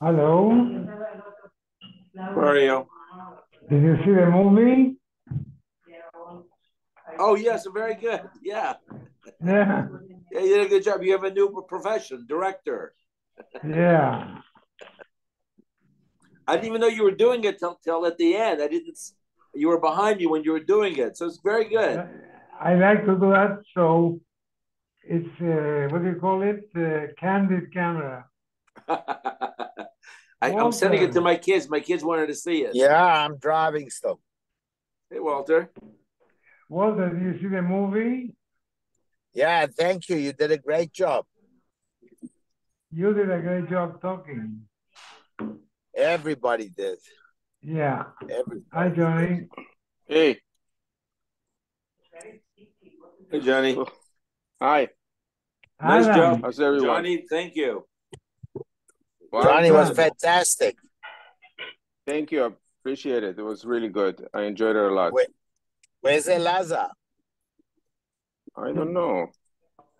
Hello, Where are you? did you see the movie? Oh, yes, very good. Yeah. Yeah, Yeah, you did a good job. You have a new profession, director. yeah. I didn't even know you were doing it till, till at the end. I didn't, you were behind me when you were doing it. So it's very good. I like to do that, so it's, uh, what do you call it? Uh, candid camera. I, I'm sending it to my kids. My kids wanted to see it. Yeah, I'm driving still. Hey, Walter. Walter, did you see the movie? Yeah, thank you. You did a great job. You did a great job talking. Everybody did. Yeah. Everybody. Hi, Johnny. Hey, Hey, Johnny. Hi. Nice Alan, job. How's everyone? Johnny, thank you. Wow, Johnny was fantastic. Thank you. I appreciate it. It was really good. I enjoyed it a lot. Wait. Where's Elaza? I don't know.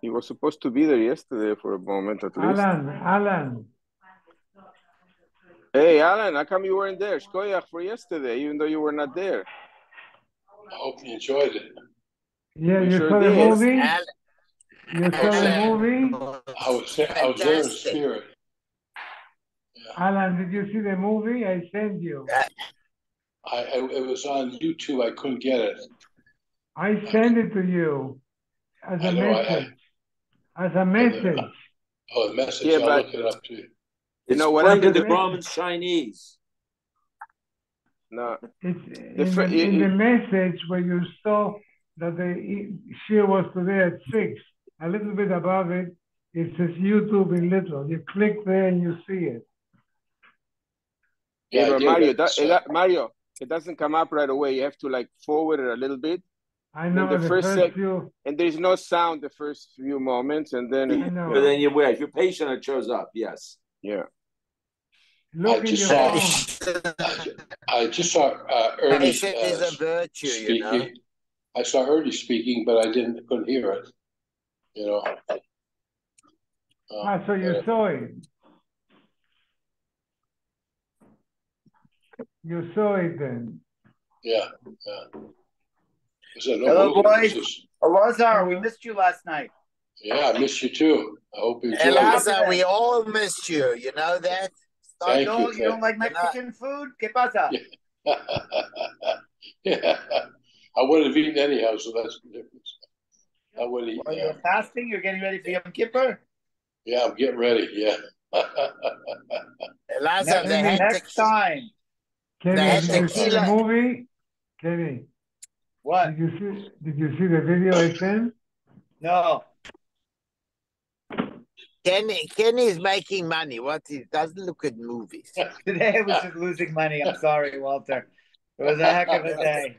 He was supposed to be there yesterday for a moment at least. Alan, Alan. Hey, Alan, how come you weren't there? Shkoyach for yesterday, even though you were not there. I hope you enjoyed it. Yeah, We you sure saw the movie? Alan. You saw the movie? I was there, I was there in Fantastic. spirit. Alan, did you see the movie? I sent you. I, I, it was on YouTube. I couldn't get it. I sent it to you as I a know, I- message. As a message. Oh, the message. Yeah, I'll but- look it up too. It's know what playing in the happened? Brahmins Chinese. No, It's in, The fir- the, in the message where you saw that the share was today at six. A little bit above it, it says YouTube in little. You click there and you see it. yeah, I but. Mario, that, It's, uh, that, Mario, it doesn't come up right away. You have to like forward it a little bit, I know the the, first first, sec- few. and there's no sound the first few moments, and then I it, know. But then you wait. If you're patient, it shows up. Yes. yeah. Look in just saw- I just saw uh, Ernie Patience is uh, a virtue, you know. speaking. I saw Ernie speaking, but I didn't couldn't hear it. You know. Uh, Ah, so you're saw it. You saw it then. Yeah, yeah. Is that Hello, no, boys. this is- Alazar, we missed you last night. Yeah, I missed you too. I hope you enjoyed it. Elaza, we all missed you. You know that? Thank no, you, you don't like thank- Mexican food? ¿Qué pasa? Yeah. yeah, I wouldn't have eaten anyhow, so that's the difference. I would eat. Are you fasting? You're getting ready for Yom Kippur? yeah, I'm getting ready. Yeah. Elaza, Next, they had next to, time. Kenny, They had did you see the movie? Kenny, What? did you see did you see the video I sent? No. Kenny, Kenny is making money. What he doesn't look at movies. Today I was just losing money. I'm sorry, Walter. It was a heck of a day.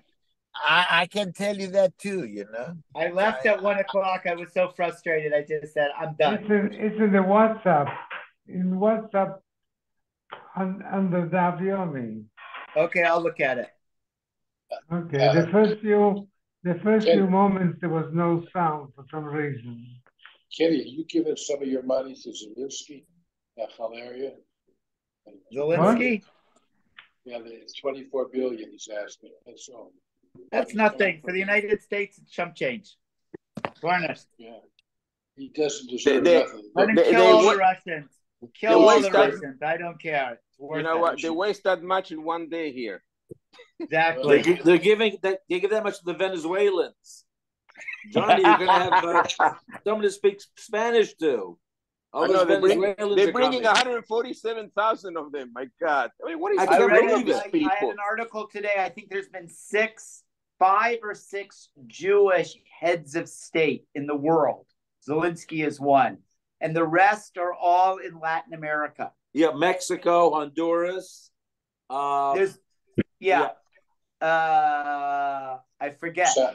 I, I can tell you that too, you know. I left at one o'clock. I was so frustrated. I just said, I'm It's done. in it's in the WhatsApp. In WhatsApp un, under Daf Yomi. Okay, I'll look at it. Okay, the first few the first Ken- few moments there was no sound for some reason. Kenny, you giving some of your money to Zelensky, that whole area? Zelensky? Yeah, the twenty-four billion he's asking. That's all. That's nothing. For the United States, it's chump change. Garnish. Yeah. He doesn't deserve they- nothing. Let him They- kill they all wa- the Russians. Kill all the that- Russians. I don't care. You know it. what? They waste that much in one day here. They, Exactly. gi- they're giving that they give that much to the Venezuelans. Johnny, you're gonna have uh, someone to speak Spanish to. All I know they're, bring, they're bringing 147,000 of them. My God. I mean, what is I the can't read wrong believe with it. these I, I had an article today. I think there's been six, five or six Jewish heads of state in the world. Zelensky is one, and the rest are all in Latin America. Yeah, Mexico, Honduras. Uh, There's, yeah, uh, I forget Sa-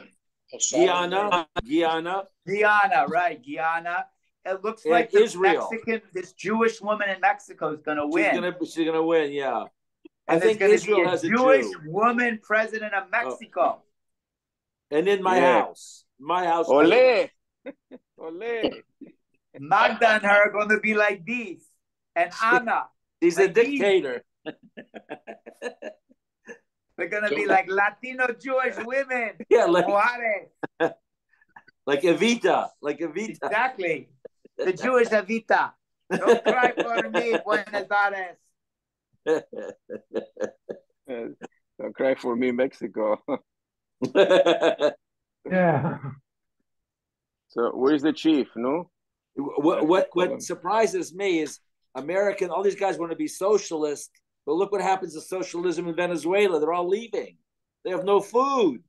Guyana, Guyana. Guyana, right? Guyana. It looks And like the Israel. Mexican, this Jewish woman in Mexico is going to She's win. gonna she's gonna win. Yeah, I and think Israel be a has a Jewish woman president of Mexico. And in my Yeah. house, my house. Ole. Ole. Magda and her are going to be like this, and Anna. He's a Like these. dictator. They're going to be like Latino Jewish women. Yeah, like Juarez. like Evita, like Evita. Exactly. The Jewish Evita. Don't cry for me, Buenos Aires. Don't cry for me, Mexico. Yeah. So where's the chief? No. what what what surprises me is American. All these guys want to be socialist, but look what happens to socialism in Venezuela. They're all leaving. They have no food.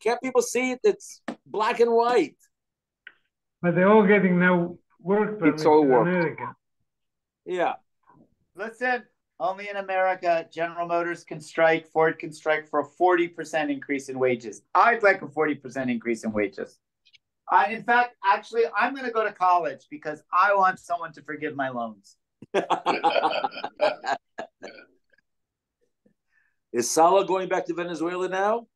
Can't people see it? It's black and white. But they're all getting now work permits It's all work. America. Yeah. Listen, only in America, General Motors can strike, Ford can strike for a 40% increase in wages. I'd like a 40% increase in wages. I, in fact, actually, I'm going to go to college because I want someone to forgive my loans. Is Sala going back to Venezuela now?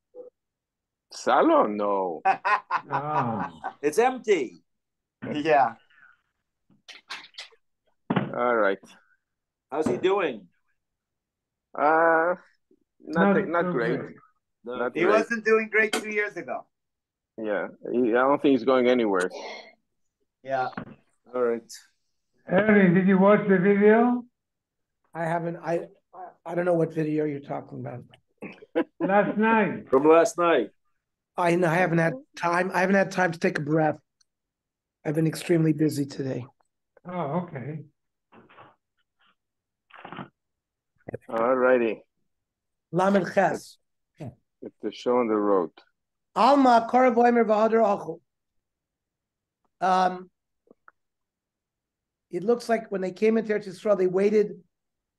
Salon? No. Ah. It's empty. yeah. All right. How's he doing? Uh, not Not not great. great. No. Not He great. wasn't doing great two years ago. Yeah, he, I don't think he's going anywhere. Yeah. All right. Ernie, did you watch the video I haven't, I, I- I don't know what video you're talking about. last night? From last night. I, I haven't had time, I haven't had time to take a breath. I've been extremely busy today. Oh, okay. All righty. Lamed Ches. It's the show on the road. Alma Koravoimer Vahadar Achu. Um, it looks like when they came into Eretz Yisrael, they waited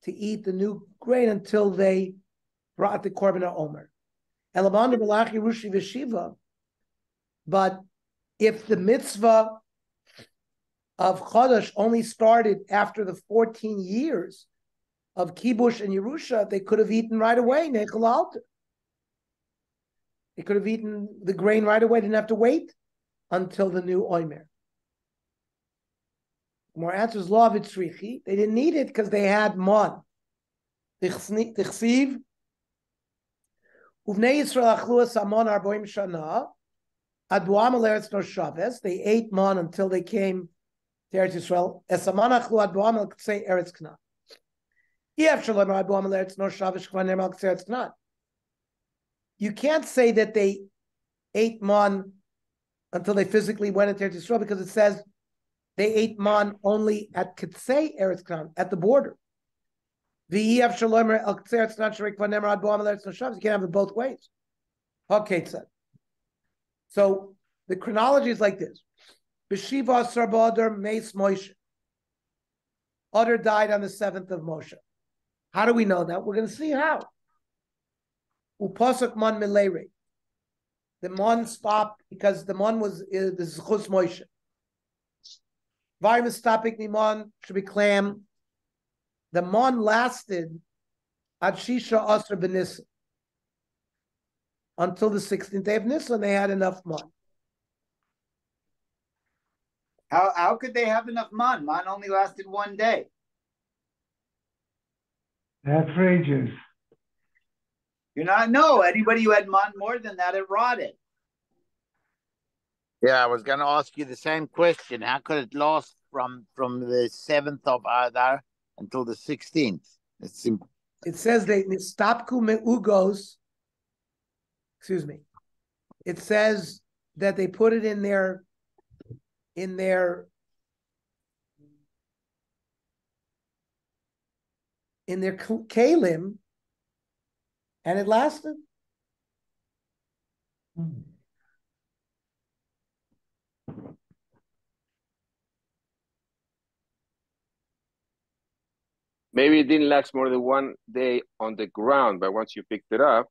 to eat the new grain until they brought the Korban Omer. Elamanda Malachi Rushi Veshiva. But if the mitzvah of Chodesh only started after the 14 years of Kibush and Yerusha, they could have eaten right away, Nechel. They could have eaten the grain right away, didn't have to wait until the new Omer. More answers law of Itzrichi. They didn't need it because they had mon. Tichsiv. Uvnei Yisrael achlu amon arboim shana. Adbuam al no shaves. They ate mon until they came to Eretz Yisrael. Es amon achlu adbuam al eretz kna. Yef shalom adbuam al eretz no shaves shkvan ne'er al ktsei eretz kna. You can't say that they ate man until they physically went into Eretz Yisrael because it says they ate man only at Kitsei Eretz Canaan, at the border. You can't have it both ways. Okay, said. So the chronology is like this: B'shiva Sarbader Meis Moshe. Other died on the seventh of Moshe. How do we know that? We're going to see how. Upasuk man milere. The mon stopped because the mon was uh, the zchus Moshe. Virus topic Nimon should be clam. The mon lasted at Shisha Asr until the 16th day of Nisan. They had enough mon. How, how could they have enough mon? Mon only lasted one day. That's outrageous. You're not, no, anybody who had more than that, it rotted. Yeah, I was going to ask you the same question. How could it last from from the seventh of Adar until the sixteenth? It's imp- It says they stopku meugos. Excuse me. It says that they put it in their in their in their kalim, and it lasted. Maybe it didn't last more than one day on the ground, but once you picked it up,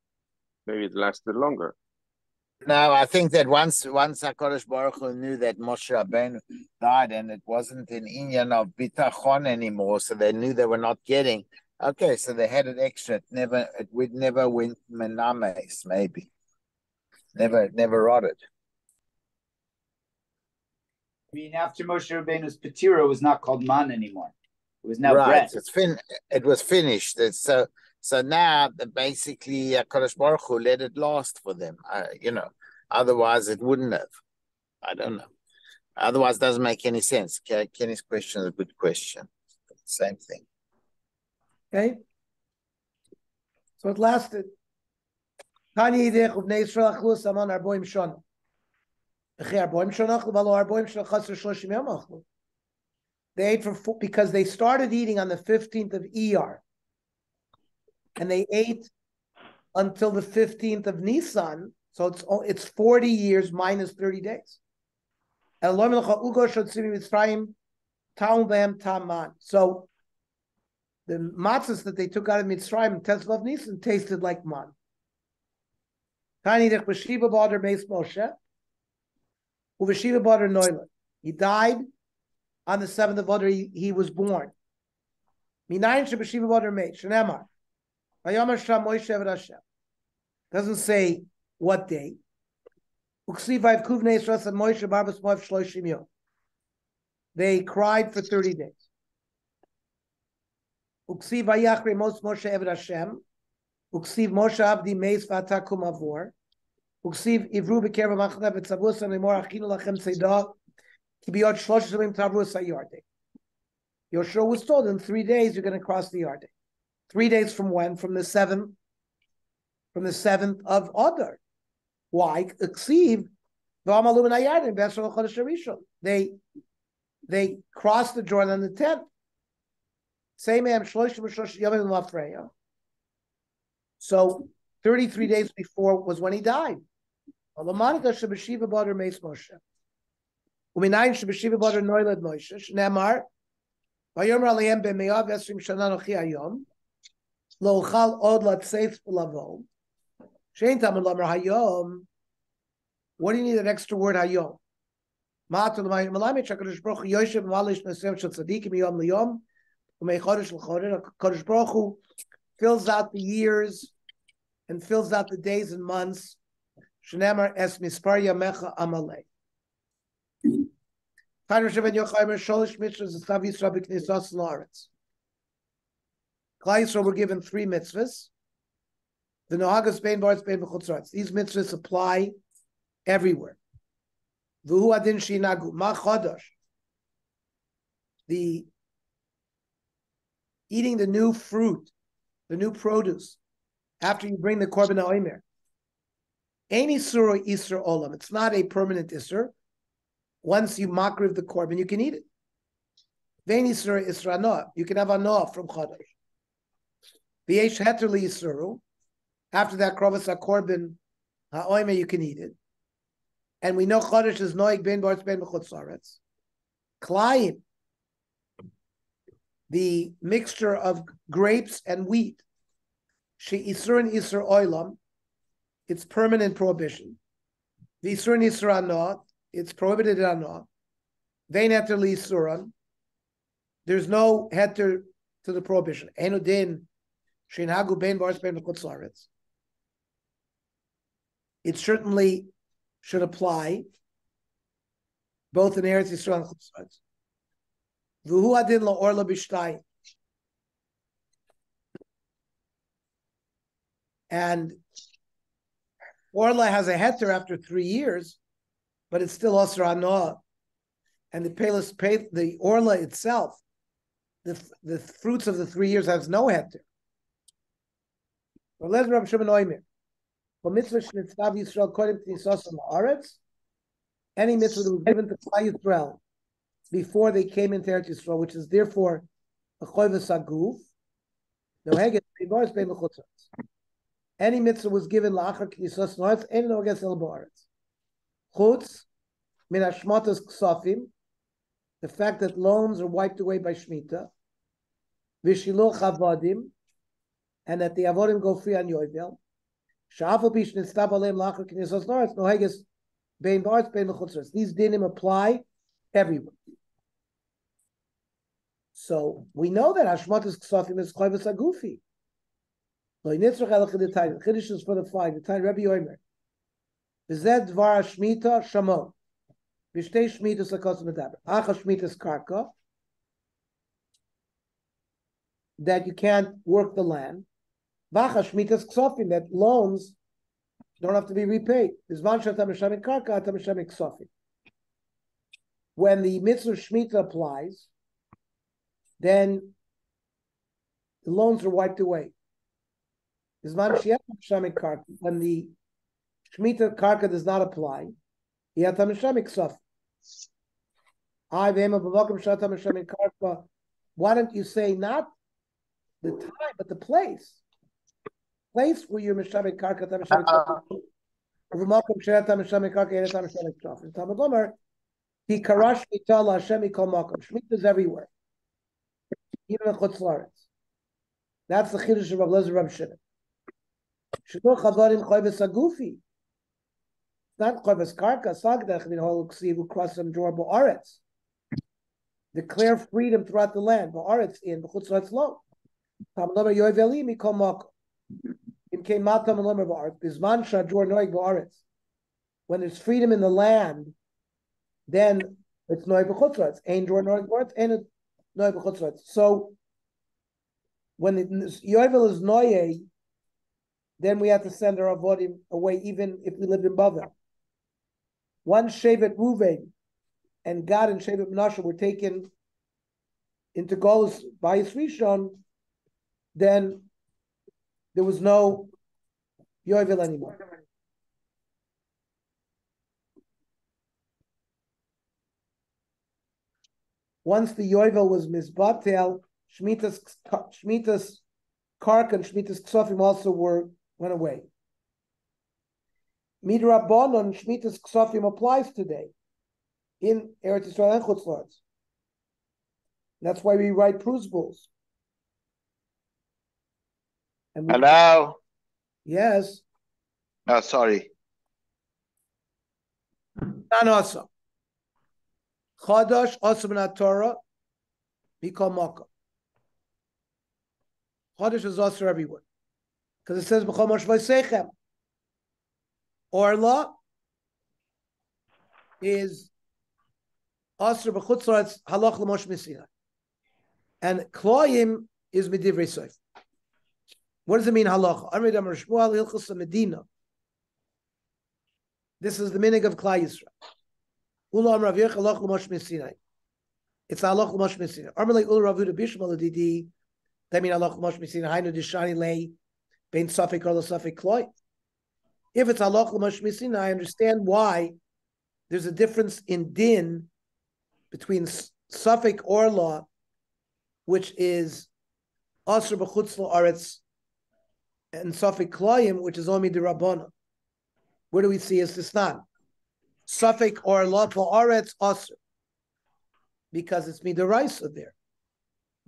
maybe it lasted longer. No, I think that once once Hakadosh Baruch Hu knew that Moshe Rabbeinu died, and it wasn't an Inyan of bitachon anymore, so they knew they were not getting. Okay, so they had it extra. It never, it would never win menames, maybe. Never, never rotted. I mean, after Moshe Rabbeinu's Patira, was not called man anymore. It was now right. bread. It's fin. It was finished. It's so so now basically uh, Kodesh Baruch Hu let it last for them. Uh, you know, otherwise it wouldn't have. I don't know. Otherwise, doesn't make any sense. Ke- Kenny's question is a good question. Same thing. Okay. So it lasted. They ate for fo- because they started eating on the fifteenth of ER, and they ate until the fifteenth of Nisan. So it's oh, it's forty years minus thirty days. So the matzahs that they took out of Mitzrayim, Teslav Nisan, tasted like man. Tiny Dech Bashiva Bader Meis Moshe, Uvashiva Bader Noila. He died on the seventh of Adar. He, he was born. Minayin Shabashiva Bader Meis Shenemar. Vayamar Sham Moshe Eved Hashem. Doesn't say what day. They cried for thirty days. Uksiv Moshe Abdi Meis Vatakum Avor. Uksiv Ivru Bekerva Machna Betzavus and Emor Achinu Lachem Tzeidah. Ki Biyot Shlosh Tavus HaYarden. Yoshua was told in three days you're going to cross the Yarden. Three days from when? From the seventh, from the seventh of Adar. Why? Chodesh Harishon. They they crossed the Jordan on the tenth. Same am. So 33 days before was when he died. Alamanita Shabashiva Badr Meis Moshe. Uminayin Shabashiva Badr Noilad Moshe. Shnemar. Vayomer Aleim Bemeyav Esrim Shana Nochi Hayom. Lo Chal Od Latseif Lavo. Shein Tamid Lamer Hayom. What do you need an extra word Hayom? Ma'atul Malamit Shakadosh Baruch Hu Yoshev Malish Nesem Shal Tzadikim Yom Liyom. Kodesh Baruch Hu fills out the years and fills out the days and months. Shnemer es mispar yamecha amalei. Taner Sheben Yochaimer Sholish mitzvahs is Tav Yisrael b'knisas la'aretz. Yisrael were given three mitzvahs. The Nohagas Bein Baritz Bein B'chutzratz. These mitzvahs apply everywhere. V'hu adin shinagu ma chodosh. The eating the new fruit, the new produce, after you bring the korban oimer. Any surah isra olam. It's not a permanent isra. Once you makriv the korban, you can eat it. Veni surah isra noah. You can have a noah from chodesh. V'yesh heter li yisuru. After that krovas korban ha'oimer, you can eat it. And we know chodesh is noig ben baritz ben b'chutzaretz. Klayim the mixture of grapes and wheat. She Isurin Isur Oilam, it's permanent prohibition. The Isurin Isur Anah, it's prohibited Anah. Vein Heter Isuran, there's no heter to the prohibition. Enudin It certainly should apply both in Eretz Yisrael and Kutzaretz. V'hu adin. And Orla has a heter after three years, but it's still Osra Anoah. And the the Orla itself, the, the fruits of the three years has no heter. Let's Rabbi Shimon Oimer. For mitzvah shnitztav Yisrael according to kodim t'nisos ha'aretz, any mitzvah that was given to Klal Yisrael before they came into Eretz Yisrael, which is therefore a choivas aguf. No heget b'boris bein l'chutzatz. Any mitzvah was given la'achar k'nisos noetz, any no against el ba'aretz. Chutz min hashmatas ksafim, the fact that loans are wiped away by shmita. V'shiluch avadim, and that the avodim go free on yovel. Sha'afal bish nitztav aleim la'achar k'nisos noetz, no heget bein ba'aretz bein l'chutzatz. These dinim apply everywhere. So we know that Hashmatas Ksafim is Chayvas Agufi. Lo Yitzrach Elach the time. Chiddush is for the five. The time Rabbi Yomer. V'zed Dvar Shmita Shamon. Bishtei Shmitas Lakos Medaber. Acha Shmitas Karka. That you can't work the land. Vacha Shmitas Ksofim, that loans don't have to be repaid. When the mitzvah Shemitah applies, then the loans are wiped away. When the Shemitah Karka does not apply. Why don't you say not the time, but the place? place where you're Mishavik Karka, Tam Mishavik uh-uh. Karka. Uvumakum Sheret Tam Mishavik Karka, Yeret Tam Mishavik Shaf. And Talmud Omer, He Karash Shmita La Hashem Yikol Makom. Shmita is everywhere. Even in Chutz Laretz. That's the Chiddush of Rav Lezer Rav Shimon. Shino Chavarim Choyves Agufi. Not Choyves Karka, sagdech Min Hol Ksivu Krasam Jor Bo'aretz. Declare freedom throughout the land. Bo'aretz in, B'chutz Laretz Lo. Talmud Omer Yoiv Eli Mikol Makom. When there's freedom in the land, then it's noig b'chutzratz. Ein jor noig ba'aretz, and noig b'chutzratz. So when the yovel is noye, then we have to send our avodim away, even if we lived in Bavel. Once Shevet Ruvain and Gad and Shevet Menashe were taken into Golos by his Rishon, then there was no Yovel anymore. Once the Yovel was misbatel, Shmitas Shmitas Kark and Shmitas Ksofim also were went away. Midrabanon Shmitas Ksofim applies today in Eretz Yisrael and Chutz That's why we write Prusbulls. Hello. Yes, Oh, sorry. not also. Chadash also min Torah, mikol makom. Chadash is also everywhere. Because it says, B'chol mosh v'seichem. Orla is Asr b'chutz halach l'mosh misina. And Kloyim is midivrei soif. What does it mean halacha? This is the minig of Klal Yisrael. It's halach L'Mosh Mesinai. Amar Lei Ula Rav Yehuda Bishmal Adidi. That mean halach L'Mosh Mesinai. Hainu Dishani Lei Bein Safik or Safik Kloy. If it's halach L'Mosh Mesinai, I understand why there's a difference in din between Safik or law, which is Asr B'chutz La'aretz and Safik Klayim, which is only the Dirabana. Where do we see is Isnan? Safik or La Aretz Asr. Because it's Midaraisa there.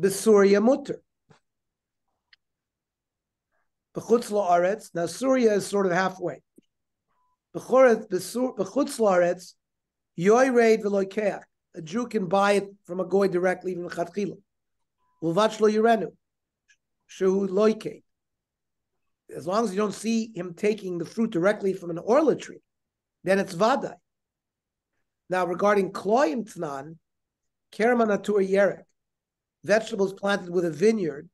Besuria Mutter. Bechutz La'aretz. Now Surya is sort of halfway. Bechutz La'aretz, Yoy Raid Veloikeach. A Jew can buy it from a goy directly, even Chatchila. Ulvach Lo Yirenu. Shehu Loikei as long as you don't see him taking the fruit directly from an orla tree, then it's vadai. Now, regarding kloyim tnan, keramanatur yerek, vegetables planted with a vineyard.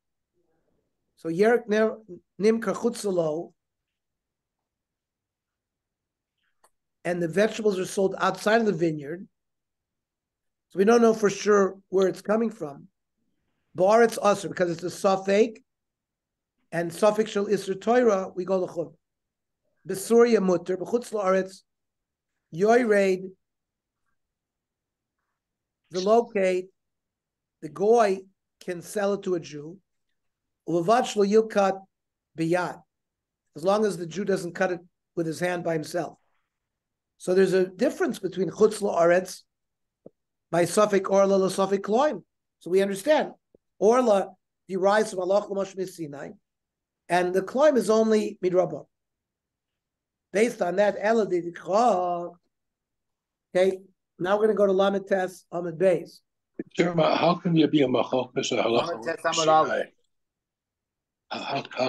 So yerek nim kachutzalo, and the vegetables are sold outside of the vineyard. So we don't know for sure where it's coming from. Bar it's usher because it's a safek and suffix shel isra Torah, we go lechum. Besuria mutter, b'chutz la'aretz, yoy raid, the locate, the goy can sell it to a Jew, ulevat shlo yilkat biyad, as long as the Jew doesn't cut it with his hand by himself. So there's a difference between chutz la'aretz by suffix orla la suffix loim. So we understand orla derives from Allah Sinai, and the climb is only midrabah. Based on that, okay, now we're going to go to Lamed Tes Ahmed Beis. How can you be a machok? Lamed Tes How, how